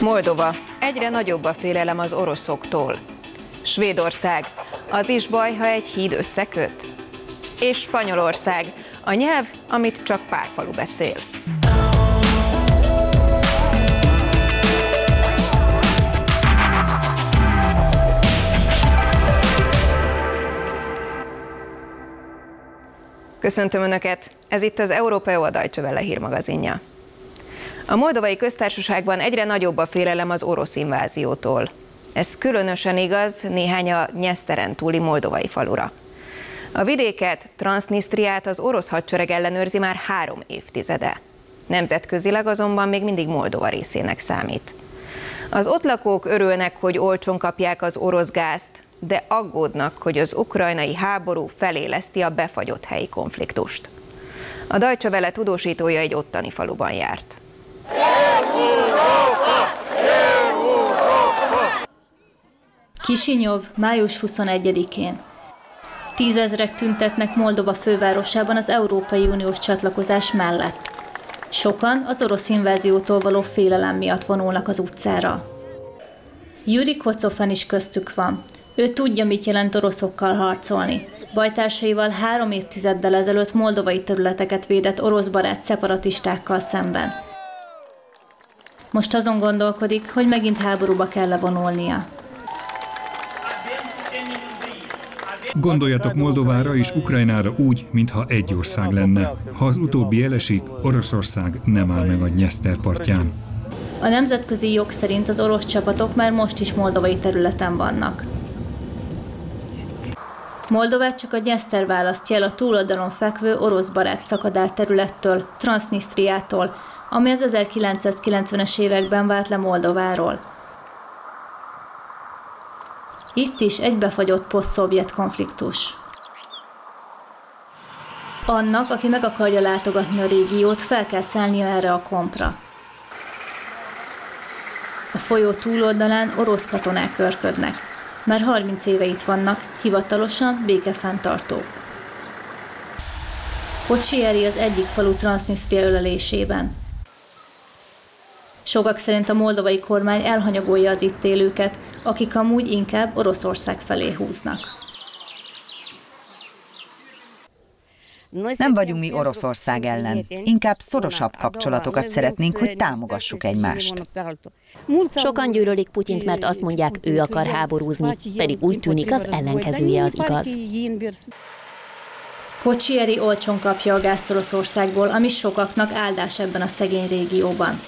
Moldova. Egyre nagyobb a félelem az oroszoktól. Svédország. Az is baj, ha egy híd összeköt. És Spanyolország. A nyelv, amit csak pár falu beszél. Köszöntöm Önöket! Ez itt az Európai a Deutsche Welle hírmagazinja. A Moldovai Köztársaságban egyre nagyobb a félelem az orosz inváziótól. Ez különösen igaz néhány a Nyeszteren túli moldovai falura. A vidéket, Transnistriát az orosz hadsereg ellenőrzi már három évtizede. Nemzetközileg azonban még mindig Moldova részének számít. Az ott lakók örülnek, hogy olcsón kapják az orosz gázt, de aggódnak, hogy az ukrajnai háború feléleszti a befagyott helyi konfliktust. A Deutsche Welle tudósítója egy ottani faluban járt. Kisinyov, május 21-én. Tízezrek tüntetnek Moldova fővárosában az Európai Uniós csatlakozás mellett. Sokan az orosz inváziótól való félelem miatt vonulnak az utcára. Juri Kocofan is köztük van. Ő tudja, mit jelent oroszokkal harcolni. Bajtársaival három évtizeddel ezelőtt moldovai területeket védett orosz barát szeparatistákkal szemben. Most azon gondolkodik, hogy megint háborúba kell levonulnia. Gondoljatok Moldovára és Ukrajnára úgy, mintha egy ország lenne. Ha az utóbbi elesik, Oroszország nem áll meg a Nyeszter partján. A nemzetközi jog szerint az orosz csapatok már most is moldovai területen vannak. Moldovát csak a Nyeszter választja el a túloldalon fekvő orosz barát szakadár területtől, Transnistriától, ami az 1990-es években vált le Moldováról. Itt is egy befagyott poszt-szovjet konfliktus. Annak, aki meg akarja látogatni a régiót, fel kell szállnia erre a kompra. A folyó túloldalán orosz katonák körködnek. Már 30 éve itt vannak, hivatalosan békefenntartók. Kocsieri az egyik falu Transnistria ölelésében. Sokak szerint a moldovai kormány elhanyagolja az itt élőket, akik amúgy inkább Oroszország felé húznak. Nem vagyunk mi Oroszország ellen, inkább szorosabb kapcsolatokat szeretnénk, hogy támogassuk egymást. Sokan gyűlölik Putyint, mert azt mondják, ő akar háborúzni, pedig úgy tűnik az ellenkezője az igaz. Kocsieri olcsón kapja a gázt Oroszországból, ami sokaknak áldás ebben a szegény régióban.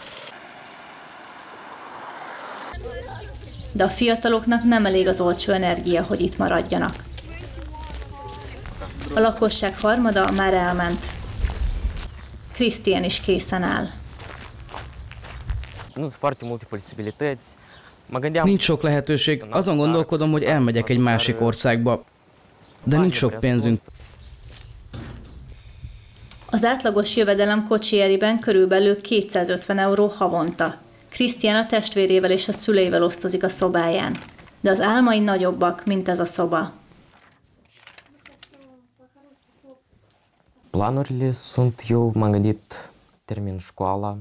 De a fiataloknak nem elég az olcsó energia, hogy itt maradjanak. A lakosság harmada már elment. Krisztián is készen áll. Nincs sok lehetőség. Azon gondolkodom, hogy elmegyek egy másik országba. De nincs sok pénzünk. Az átlagos jövedelem kocsieriben körülbelül 250 euró havonta. Krisztián a testvérével és a szüleivel osztozik a szobáján, de az álmai nagyobbak, mint ez a szoba. Planurile sunt, eu m-am gândit, termin școala.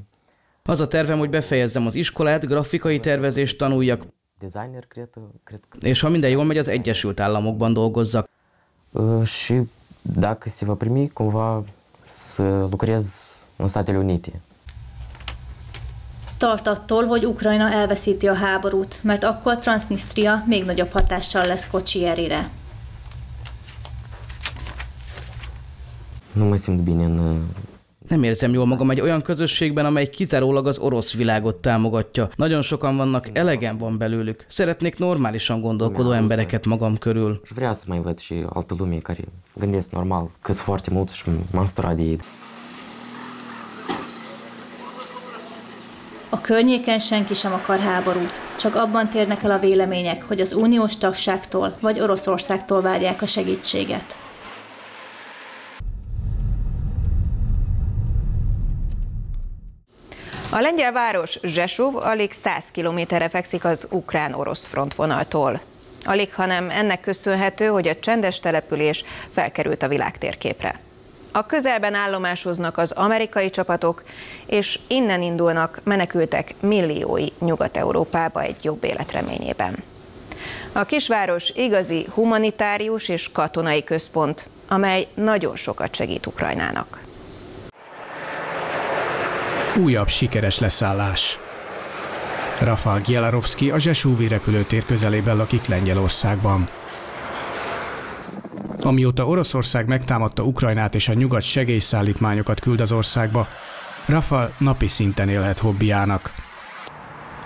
Az a tervem, hogy befejezzem az iskolát, grafikai tervezést tanuljak, Designer, cred, cred că... és ha minden jól megy, az Egyesült Államokban dolgozzak. Și dacă se va primi, cumva să lucrez în Statele Unite. Tart attól, hogy Ukrajna elveszíti a háborút, mert akkor Transnistria még nagyobb hatással lesz Kocsierire. Nem érzem jól magam egy olyan közösségben, amely kizárólag az orosz világot támogatja. Nagyon sokan vannak, elegen van belőlük. Szeretnék normálisan gondolkodó embereket magam körül. Și vrea să mai văd și altă lume care gândesc normal, că sunt foarte mulți și m-am A környéken senki sem akar háborút, csak abban térnek el a vélemények, hogy az uniós tagságtól vagy Oroszországtól várják a segítséget. A lengyel város Zsesov alig 100 kilométerre fekszik az ukrán-orosz frontvonaltól. Alig, hanem ennek köszönhető, hogy a csendes település felkerült a világ térképre. A közelben állomásoznak az amerikai csapatok, és innen indulnak menekültek milliói Nyugat-Európába egy jobb életreményében. A kisváros igazi humanitárius és katonai központ, amely nagyon sokat segít Ukrajnának. Újabb sikeres leszállás. Rafal Gielarowski a Zsesúvi repülőtér közelében lakik Lengyelországban. Amióta Oroszország megtámadta Ukrajnát és a nyugat segélyszállítmányokat küld az országba, Rafal napi szinten élhet hobbiának.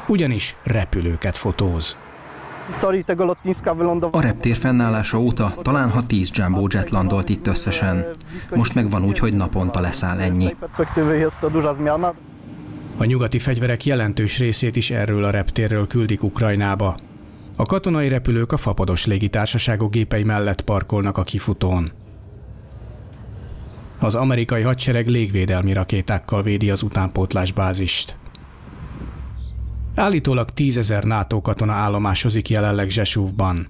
Ugyanis repülőket fotóz. A reptér fennállása óta talán ha 10 Jumbo Jet landolt itt összesen. Most meg van úgy, hogy naponta leszáll ennyi. A nyugati fegyverek jelentős részét is erről a reptérről küldik Ukrajnába. A katonai repülők a fapados légitársaságok gépei mellett parkolnak a kifutón. Az amerikai hadsereg légvédelmi rakétákkal védi az utánpótlás bázist. Állítólag tízezer NATO katona állomásozik jelenleg Zsesúvban.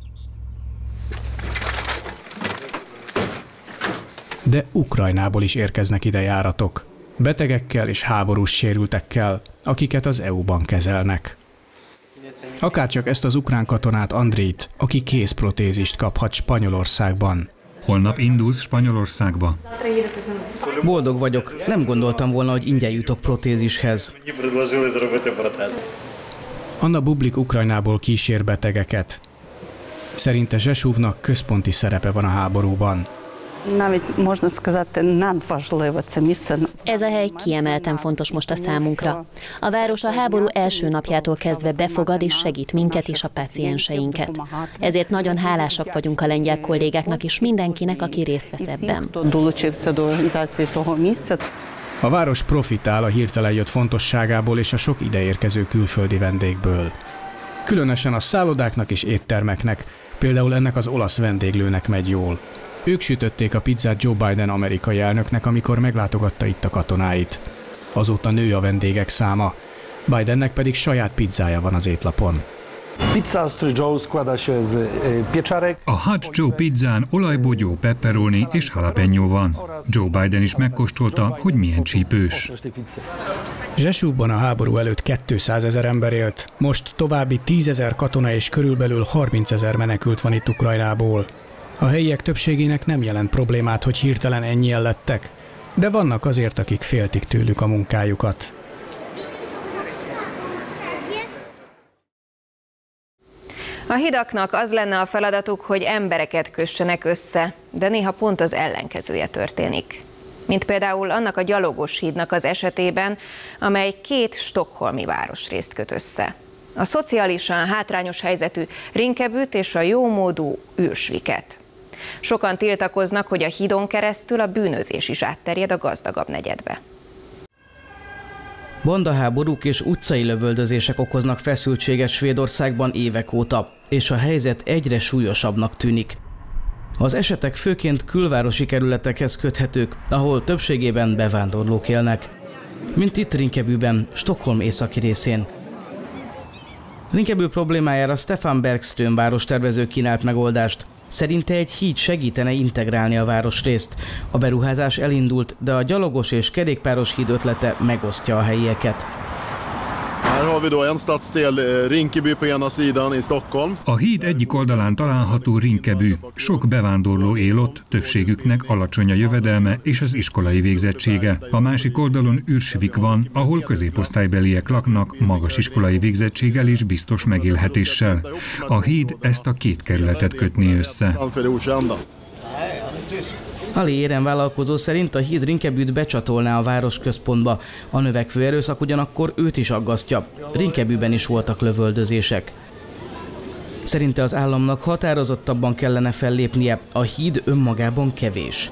De Ukrajnából is érkeznek ide járatok. Betegekkel és háborús sérültekkel, akiket az EU-ban kezelnek. Akárcsak ezt az ukrán katonát Andrét, aki kézprotézist kaphat Spanyolországban. Holnap indulsz Spanyolországba? Boldog vagyok. Nem gondoltam volna, hogy ingyen jutok protézishez. Anna Bublik Ukrajnából kísér betegeket. Szerinte Zsesúvnak központi szerepe van a háborúban. Ez a hely kiemelten fontos most a számunkra. A város a háború első napjától kezdve befogad és segít minket és a pácienseinket. Ezért nagyon hálásak vagyunk a lengyel kollégáknak és mindenkinek, aki részt vesz ebben. A város profitál a hirtelen jött fontosságából és a sok ideérkező külföldi vendégből. Különösen a szállodáknak és éttermeknek, például ennek az olasz vendéglőnek megy jól. Ők sütötték a pizzát Joe Biden amerikai elnöknek, amikor meglátogatta itt a katonáit. Azóta nő a vendégek száma, Bidennek pedig saját pizzája van az étlapon. Z pieczarek. A Hot Joe pizzán olajbogyó, pepperoni és jalapeno van. Joe Biden is megkóstolta, hogy milyen csípős. Zsesúvban a háború előtt 200 ezer ember élt, most további 10 ezer katona és körülbelül 30 ezer menekült van itt Ukrajnából. A helyiek többségének nem jelent problémát, hogy hirtelen ennyien lettek, de vannak azért, akik féltik tőlük a munkájukat. A hidaknak az lenne a feladatuk, hogy embereket kössenek össze, de néha pont az ellenkezője történik. Mint például annak a gyalogos hídnak az esetében, amely két stokholmi városrészt köt össze. A szociálisan hátrányos helyzetű Rinkebűt és a jómódú Ősviket. Sokan tiltakoznak, hogy a hídon keresztül a bűnözés is átterjed a gazdagabb negyedbe. Bandaháborúk és utcai lövöldözések okoznak feszültséget Svédországban évek óta, és a helyzet egyre súlyosabbnak tűnik. Az esetek főként külvárosi kerületekhez köthetők, ahol többségében bevándorlók élnek. Mint itt Rinkebűben, Stockholm északi részén. Rinkebű problémájára Stefan Bergström várostervező kínált megoldást – Szerinte egy híd segítene integrálni a városrészt. A beruházás elindult, de a gyalogos és kerékpáros híd ötlete megosztja a helyieket. Har vi då en stadsdel, eh, Rinkeby på ena sidan i Stockholm. A híd egyik oldalán található Rinkeby. Sok bevándorló él ott, többségüknek alacsony a jövedelme és az iskolai végzettsége. A másik oldalon Ürsvik van, ahol középosztálybeliek laknak, magas iskolai végzettséggel és biztos megélhetéssel. A híd ezt a két kerületet kötni össze. Ali Éren vállalkozó szerint a híd Rinkebűt becsatolná a városközpontba. A növekvő erőszak ugyanakkor őt is aggasztja. Rinkebűben is voltak lövöldözések. Szerinte az államnak határozottabban kellene fellépnie, a híd önmagában kevés.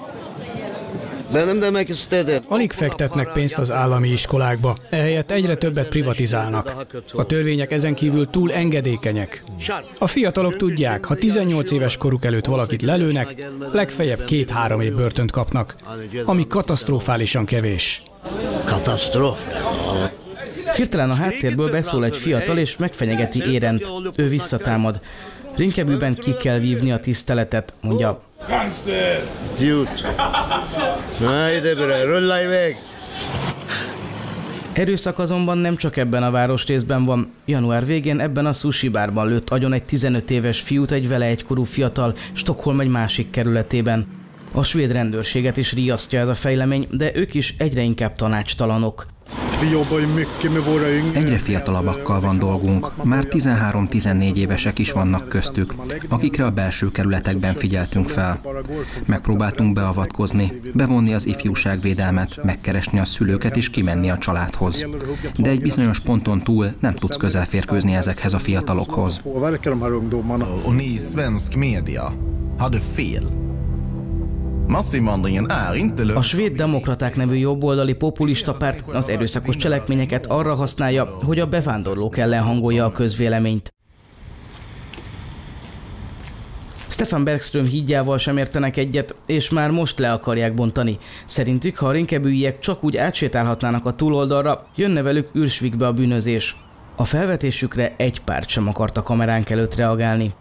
Alig fektetnek pénzt az állami iskolákba, ehelyett egyre többet privatizálnak. A törvények ezen kívül túl engedékenyek. A fiatalok tudják, ha 18 éves koruk előtt valakit lelőnek, legfeljebb két-három év börtönt kapnak, ami katasztrofálisan kevés. Hirtelen a háttérből beszól egy fiatal és megfenyegeti Érent. Ő visszatámad. Rinkebűben ki kell vívni a tiszteletet, mondja. Erőszak azonban nem csak ebben a városrészben van. Január végén ebben a sushi bárban lőtt agyon egy 15 éves fiút egy vele egykorú fiatal Stockholm egy másik kerületében. A svéd rendőrséget is riasztja ez a fejlemény, de ők is egyre inkább tanácstalanok. Egyre fiatalabbakkal van dolgunk, már 13-14 évesek is vannak köztük, akikre a belső kerületekben figyeltünk fel. Megpróbáltunk beavatkozni, bevonni az ifjúságvédelmet, megkeresni a szülőket és kimenni a családhoz. De egy bizonyos ponton túl nem tudsz közelférkőzni ezekhez a fiatalokhoz. Och ni svensk media hade fel. A svéd demokraták nevű jobboldali populista párt az erőszakos cselekményeket arra használja, hogy a bevándorlók ellen hangolja a közvéleményt. Stefan Bergström hídjával sem értenek egyet, és már most le akarják bontani. Szerintük, ha a rinkebűiek csak úgy átsétálhatnának a túloldalra, jönne velük űrsvikbe a bűnözés. A felvetésükre egy párt sem akart a kameránk előtt reagálni.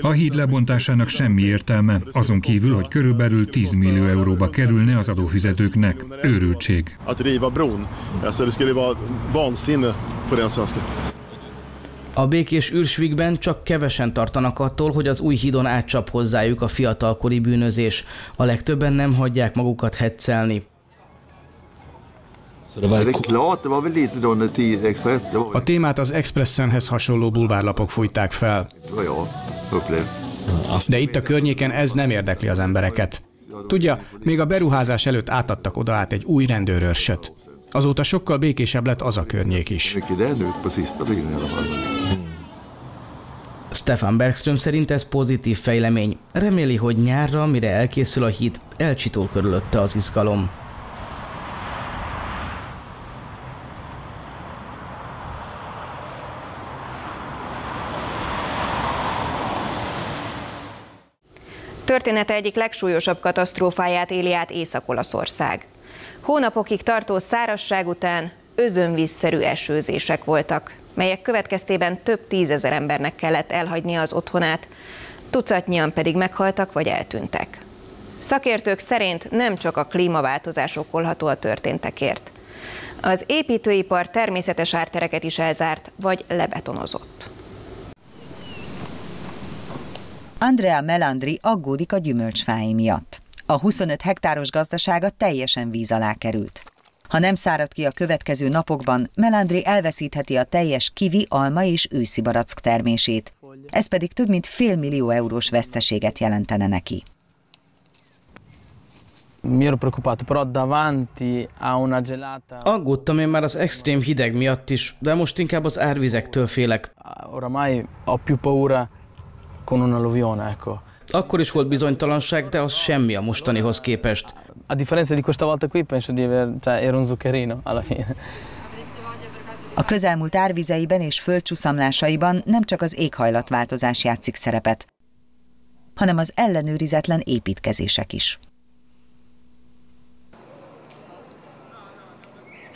A híd lebontásának semmi értelme, azon kívül, hogy körülbelül 10 millió euróba kerülne az adófizetőknek. Őrültség. A békés űrsvikben csak kevesen tartanak attól, hogy az új hídon átcsap hozzájuk a fiatalkori bűnözés. A legtöbben nem hagyják magukat A témát az Expressenhez hasonló bulvárlapok fújták fel. De itt a környéken ez nem érdekli az embereket. Tudja, még a beruházás előtt átadtak oda át egy új rendőrőrsöt. Azóta sokkal békésebb lett az a környék is. Stefan Bergström szerint ez pozitív fejlemény. Reméli, hogy nyárra, mire elkészül a híd, elcsitol körülötte az izgalom. Története egyik legsúlyosabb katasztrófáját éli át Észak-Olaszország. Hónapokig tartó szárasság után özönvízszerű esőzések voltak, melyek következtében több tízezer embernek kellett elhagynia az otthonát, tucatnyian pedig meghaltak vagy eltűntek. Szakértők szerint nem csak a klímaváltozás okolható a történtekért. Az építőipar természetes ártereket is elzárt vagy lebetonozott. Andrea Melandri aggódik a gyümölcsfái miatt. A 25 hektáros gazdasága teljesen víz alá került. Ha nem szárad ki a következő napokban, Melandri elveszítheti a teljes kivi, alma és őszi barack termését. Ez pedig több mint fél millió eurós veszteséget jelentene neki. Aggódtam én már az extrém hideg miatt is, de most inkább az árvizektől félek. Oramai ho più paura con un'alluvione, ecco. Akkor is volt bizonytalanság, de az semmi a mostanihoz képest. A differenza di questa volta qui penso di aver, cioè ero un zuccherino alla fine. A közelmúlt árvizeiben és földcsúszamlásaiban nem csak az éghajlatváltozás játszik szerepet, hanem az ellenőrizetlen építkezések is.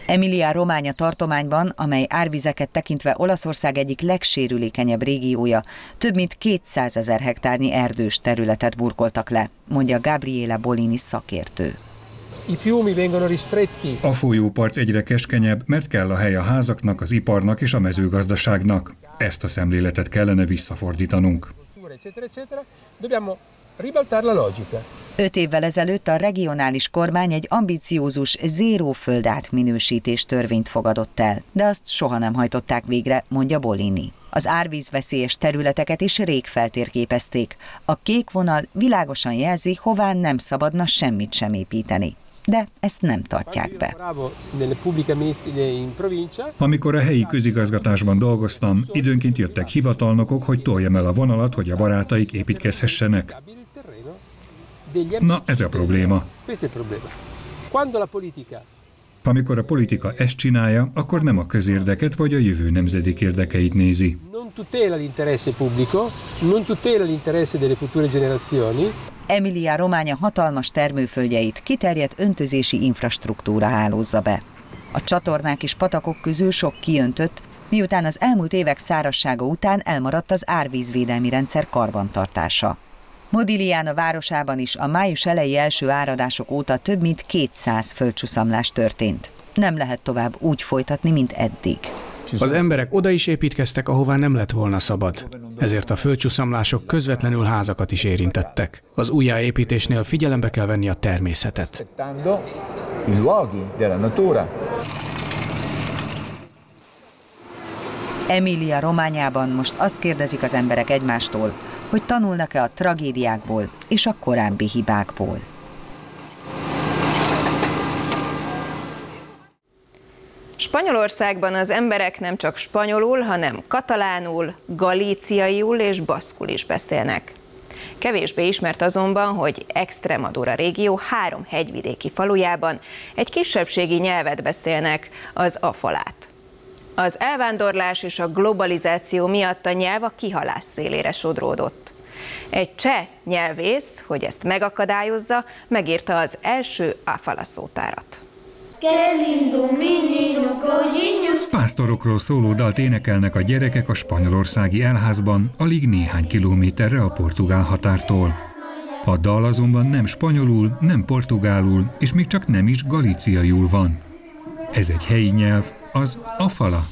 Emilia Románya tartományban, amely árvizeket tekintve Olaszország egyik legsérülékenyebb régiója, több mint 200 ezer hektárnyi erdős területet burkoltak le, mondja Gabriela Bolini szakértő. A folyópart egyre keskenyebb, mert kell a hely a házaknak, az iparnak és a mezőgazdaságnak. Ezt a szemléletet kellene visszafordítanunk. Öt évvel ezelőtt a regionális kormány egy ambiciózus zéró földát minősítés törvényt fogadott el, de azt soha nem hajtották végre, mondja Bolini. Az árvízveszélyes területeket is rég feltérképezték. A kék vonal világosan jelzi, hová nem szabadna semmit sem építeni de ezt nem tartják be. Amikor a helyi közigazgatásban dolgoztam, időnként jöttek hivatalnokok, hogy toljam el a vonalat, hogy a barátaik építkezhessenek. Na, ez a probléma. Amikor a politika ezt csinálja, akkor nem a közérdeket vagy a jövő nemzedék érdekeit nézi. Emilia Románya hatalmas termőföldjeit kiterjedt öntözési infrastruktúra hálózza be. A csatornák és patakok közül sok kiöntött, miután az elmúlt évek szárassága után elmaradt az árvízvédelmi rendszer karbantartása. Modiliana városában is a május elejé első áradások óta több mint 200 földcsúszamlás történt. Nem lehet tovább úgy folytatni, mint eddig. Az emberek oda is építkeztek, ahová nem lett volna szabad. Ezért a földcsúszamlások közvetlenül házakat is érintettek. Az újjáépítésnél figyelembe kell venni a természetet. Emília Rományában most azt kérdezik az emberek egymástól, hogy tanulnak-e a tragédiákból és a korábbi hibákból. Spanyolországban az emberek nem csak spanyolul, hanem katalánul, galíciaiul és baszkul is beszélnek. Kevésbé ismert azonban, hogy Extremadura régió három hegyvidéki falujában egy kisebbségi nyelvet beszélnek, az afalát. Az elvándorlás és a globalizáció miatt a nyelv a kihalás szélére sodródott. Egy cseh nyelvész, hogy ezt megakadályozza, megírta az első afala szótárat. Pásztorokról szóló dalt énekelnek a gyerekek a spanyolországi elházban, alig néhány kilométerre a portugál határtól. A dal azonban nem spanyolul, nem portugálul, és még csak nem is galíciaiul van. Ez egy helyi nyelv, az afala.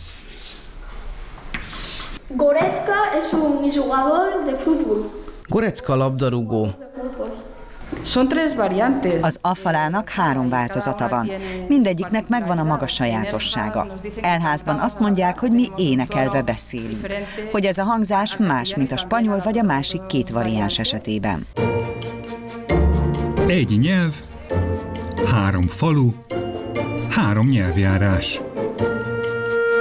Goretzka es un jugador de fútbol. Goretzka labdarúgó. Az afalának három változata van. Mindegyiknek megvan a maga sajátossága. Elházban azt mondják, hogy mi énekelve beszélünk. Hogy ez a hangzás más, mint a spanyol vagy a másik két variáns esetében. Egy nyelv, három falu, három nyelvjárás.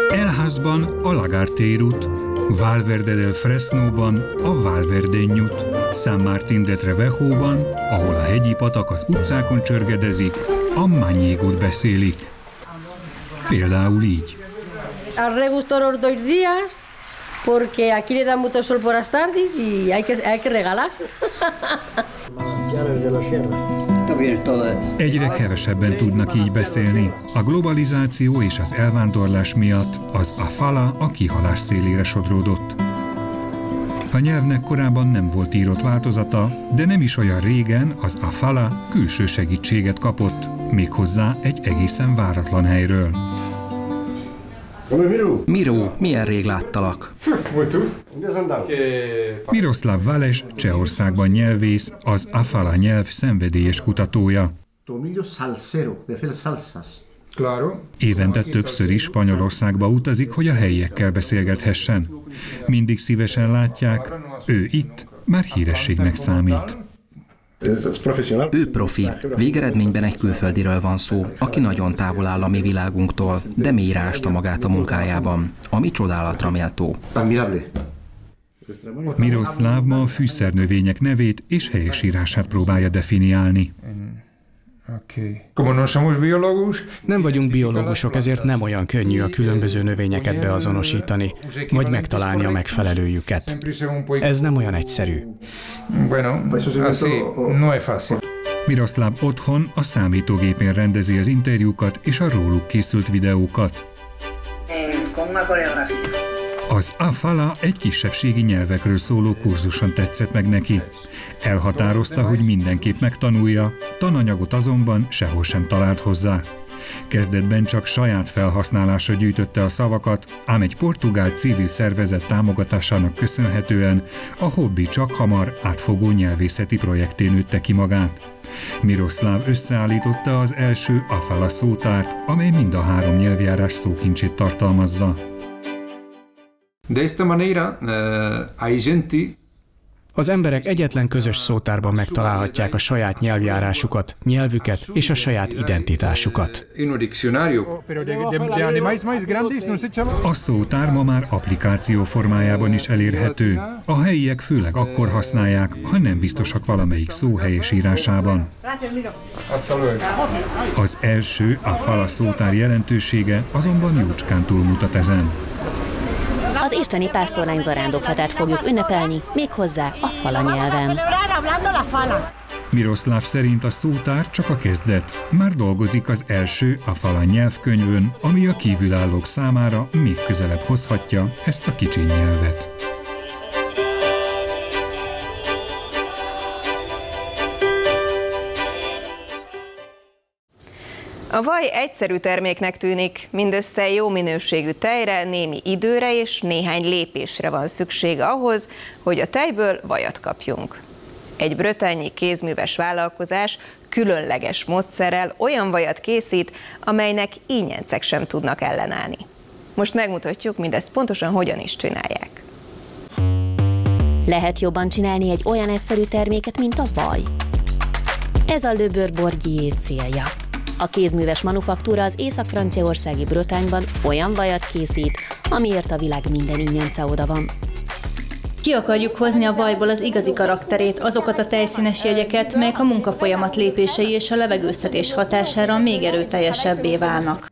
Elházban a Lagártérút, Valverde del Fresnóban a Valverdenyút, San Martín de Trevejóban, ahol a hegyi patak az utcákon csörgedezik, a Manyégot beszélik. Például így. Arregus todos dos días, porque aquí le dan mucho sol por las tardes y hay que, hay que regalar. Egyre kevesebben tudnak így beszélni. A globalizáció és az elvándorlás miatt az afala a kihalás szélére sodródott. A nyelvnek korábban nem volt írott változata, de nem is olyan régen az afala külső segítséget kapott, méghozzá egy egészen váratlan helyről. Miró, milyen rég láttalak? Miroslav Vales Csehországban nyelvész, az Afala nyelv szenvedélyes kutatója. Évente többször is Spanyolországba utazik, hogy a helyiekkel beszélgethessen. Mindig szívesen látják, ő itt már hírességnek számít. Ő profi. Végeredményben egy külföldiről van szó, aki nagyon távol áll a mi világunktól, de mélyre ásta magát a munkájában, ami csodálatra méltó. Miroslav ma a fűszernövények nevét és helyesírását próbálja definiálni. Nem vagyunk biológusok, ezért nem olyan könnyű a különböző növényeket beazonosítani, vagy megtalálni a megfelelőjüket. Ez nem olyan egyszerű. Miroslav otthon a számítógépén rendezi az interjúkat és a róluk készült videókat. Az Afala egy kisebbségi nyelvekről szóló kurzuson tetszett meg neki. Elhatározta, hogy mindenképp megtanulja, tananyagot azonban sehol sem talált hozzá. Kezdetben csak saját felhasználásra gyűjtötte a szavakat, ám egy portugál civil szervezet támogatásának köszönhetően a hobbi csak hamar átfogó nyelvészeti projektén nőtte ki magát. Miroslav összeállította az első Afala szótárt, amely mind a három nyelvjárás szókincsét tartalmazza. De esta manera, uh, hay gente az emberek egyetlen közös szótárban megtalálhatják a saját nyelvjárásukat, nyelvüket és a saját identitásukat. A szótár ma már applikáció formájában is elérhető. A helyiek főleg akkor használják, ha nem biztosak valamelyik szó helyes írásában. Az első, a fala szótár jelentősége azonban jócskán túlmutat ezen. Az isteni pásztorlány zarándoklatát fogjuk ünnepelni, méghozzá a fala nyelven. Miroslav szerint a szótár csak a kezdet. Már dolgozik az első a falan nyelvkönyvön, ami a kívülállók számára még közelebb hozhatja ezt a kicsi nyelvet. A vaj egyszerű terméknek tűnik, mindössze jó minőségű tejre, némi időre és néhány lépésre van szükség ahhoz, hogy a tejből vajat kapjunk. Egy brötányi kézműves vállalkozás különleges módszerrel olyan vajat készít, amelynek ínyencek sem tudnak ellenállni. Most megmutatjuk mindezt pontosan hogyan is csinálják. Lehet jobban csinálni egy olyan egyszerű terméket, mint a vaj. Ez a Beurre Bourguier célja. A kézműves manufaktúra az észak-franciaországi Brötányban olyan vajat készít, amiért a világ minden ingyence oda van. Ki akarjuk hozni a vajból az igazi karakterét, azokat a tejszínes jegyeket, melyek a munkafolyamat lépései és a levegőztetés hatására még erőteljesebbé válnak.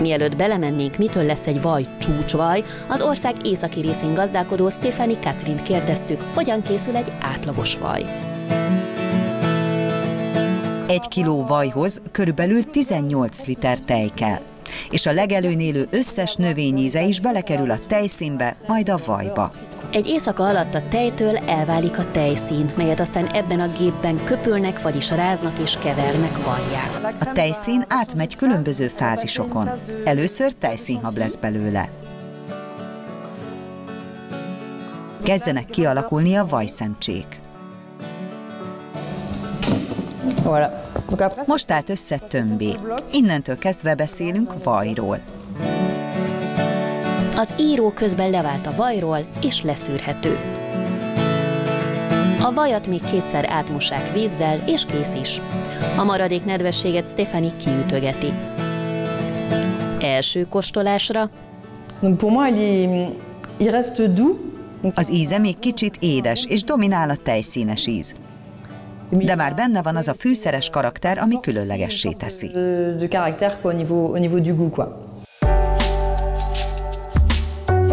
Mielőtt belemennénk, mitől lesz egy vaj csúcsvaj, az ország északi részén gazdálkodó Stefani Katrin kérdeztük, hogyan készül egy átlagos vaj. Egy kiló vajhoz körülbelül 18 liter tej kell, és a legelőn élő összes növényíze is belekerül a tejszínbe, majd a vajba. Egy éjszaka alatt a tejtől elválik a tejszín, melyet aztán ebben a gépben köpülnek, vagyis ráznak és kevernek vajják. A tejszín átmegy különböző fázisokon. Először tejszínhab lesz belőle. Kezdenek kialakulni a vajszemcsék. Most állt össze tömbé. Innentől kezdve beszélünk vajról. Az író közben levált a vajról, és leszűrhető. A vajat még kétszer átmossák vízzel, és kész is. A maradék nedvességet Stefani kiütögeti. Első kóstolásra Az íze még kicsit édes, és dominál a tejszínes íz. De már benne van az a fűszeres karakter, ami különlegessé teszi.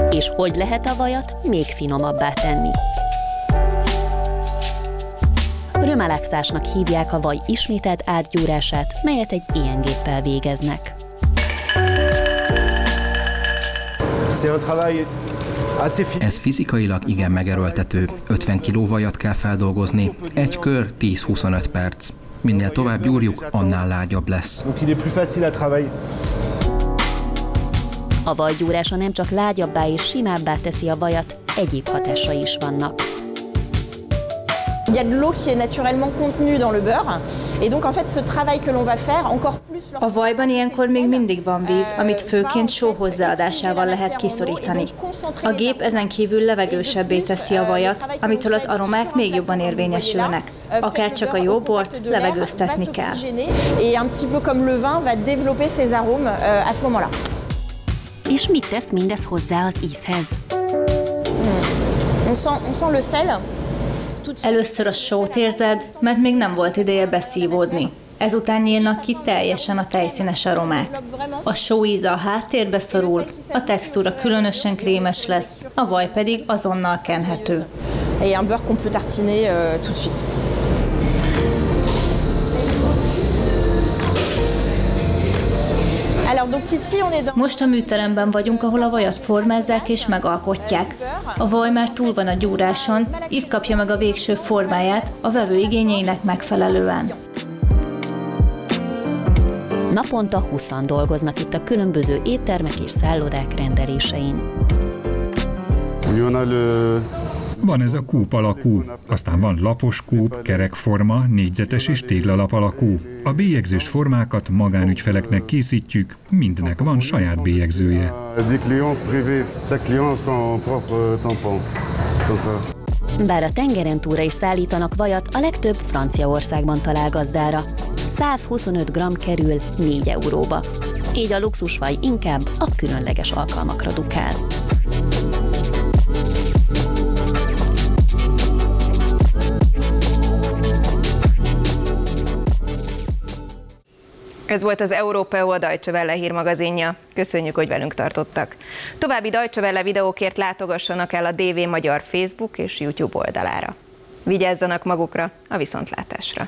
És hogy lehet a vajat még finomabbá tenni? Römelaxásnak hívják a vaj ismételt átgyúrását, melyet egy ilyen géppel végeznek. Ez fizikailag igen megerőltető. 50 kg vajat kell feldolgozni. Egy kör 10-25 perc. Minél tovább gyúrjuk, annál lágyabb lesz. A vajgyúrása nem csak lágyabbá és simábbá teszi a vajat, egyéb hatásai is vannak. Il y a de l'eau qui est naturellement contenue dans le beurre. Et donc en fait ce travail que l'on va faire encore plus... A vajban ilyenkor még mindig van víz, amit főként só hozzáadásával lehet kiszorítani. A gép ezen kívül levegősebbé teszi a vajat, amitől az aromák még jobban érvényesülnek. Akár csak a jó bort levegőztetni kell. Et un petit peu comme le vin va développer ses arômes à ce moment-là. És mit tesz mindez hozzá az ízhez? On sent, on sent le sel, Először a sót érzed, mert még nem volt ideje beszívódni. Ezután nyílnak ki teljesen a tejszínes aromák. A só íze a háttérbe szorul, a textúra különösen krémes lesz, a vaj pedig azonnal kenhető. Et beurre euh, tout de suite. Most a műteremben vagyunk, ahol a vajat formázzák és megalkotják. A vaj már túl van a gyúráson, itt kapja meg a végső formáját a vevő igényeinek megfelelően. Naponta 20 dolgoznak itt a különböző éttermek és szállodák rendelésein. Van ez a kúp alakú, aztán van lapos kúp, kerekforma, négyzetes és téglalap alakú. A bélyegzős formákat magánügyfeleknek készítjük, mindnek van saját bélyegzője. Bár a tengeren túra is szállítanak vajat, a legtöbb Franciaországban talál gazdára. 125 g kerül 4 euróba. Így a luxusvaj inkább a különleges alkalmakra dukál. Ez volt az Európa Deutsche Welle hírmagazinja. Köszönjük, hogy velünk tartottak. További Deutsche Welle videókért látogassanak el a DV Magyar Facebook és YouTube oldalára. Vigyázzanak magukra, a viszontlátásra!